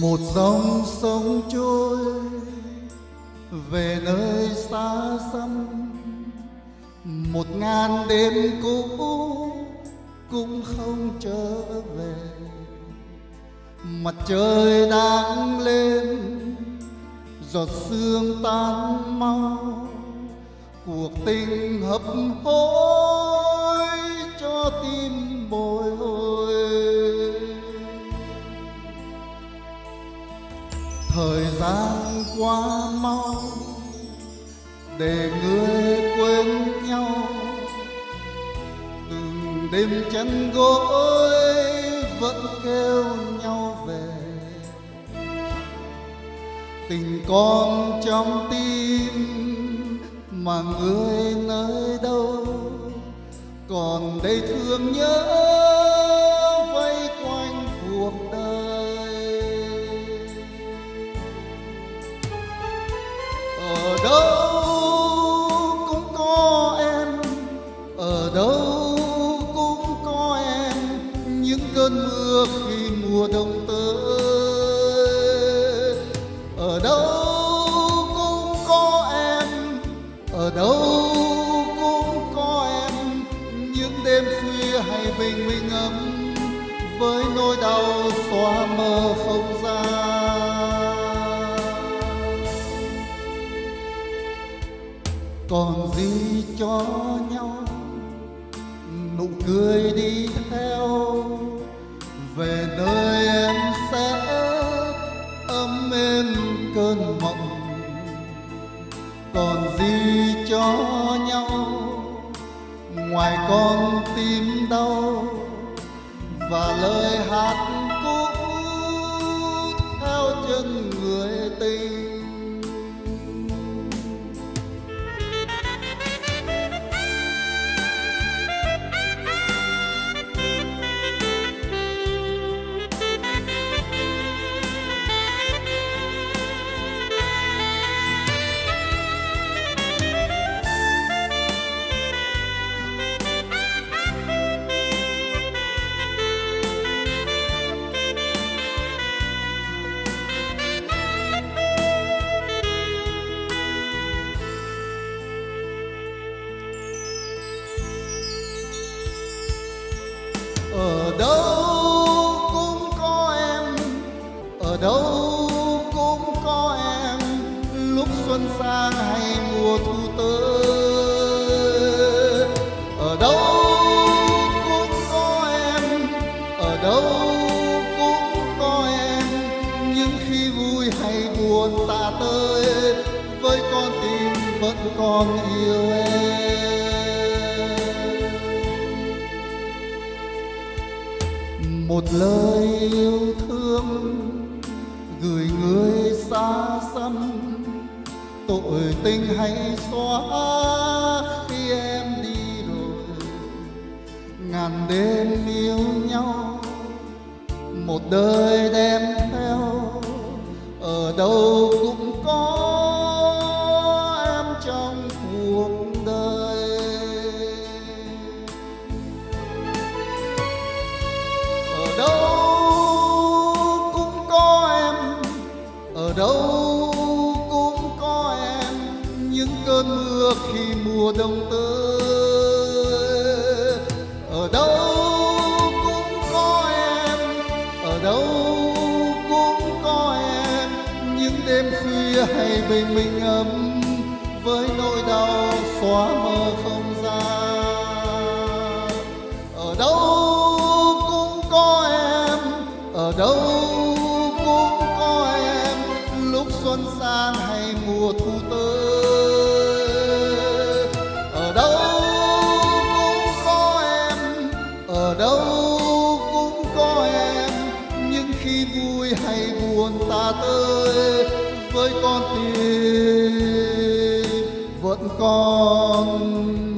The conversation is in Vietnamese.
một dòng sông trôi về nơi xa xăm. Một ngàn đêm cũ cũng không trở về. Mặt trời đang lên, giọt sương tan mau. Cuộc tình hấp hối cho tim thời gian qua mau, để người quên nhau. Từng đêm chân gối vẫn kêu nhau về. Tình con trong tim mà người nơi đâu còn đây thương nhớ. Ở đâu cũng có em. Ở đâu cũng có em. Những cơn mưa khi mùa đông tới. Ở đâu cũng có em. Ở đâu cũng có em. Những đêm khuya hay bình minh ấm. Với nỗi đau xóa mờ không gian. Còn gì cho nhau. Nụ cười đi theo, về nơi em sẽ ấm êm cơn mộng. Còn gì cho nhau, ngoài con tim đau và lời hát cũ theo chân người tình. Ở đâu cũng có em, ở đâu cũng có em. Lúc xuân sang hay mùa thu tới ở đâu cũng có em, ở đâu cũng có em. Những khi vui hay buồn ta tới, với con tim vẫn còn yêu em. Một lời yêu thương, gửi người xa xăm. Tội tình hay xóa, khi em đi rồi, ngàn đêm yêu nhau, một đời đem theo. Ở đâu cơn mưa khi mùa đông tới. Ở đâu cũng có em, ở đâu cũng có em. Những đêm khuya hay bình minh ấm, với nỗi đau xóa mơ không vui hay buồn ta tới với con tim vẫn còn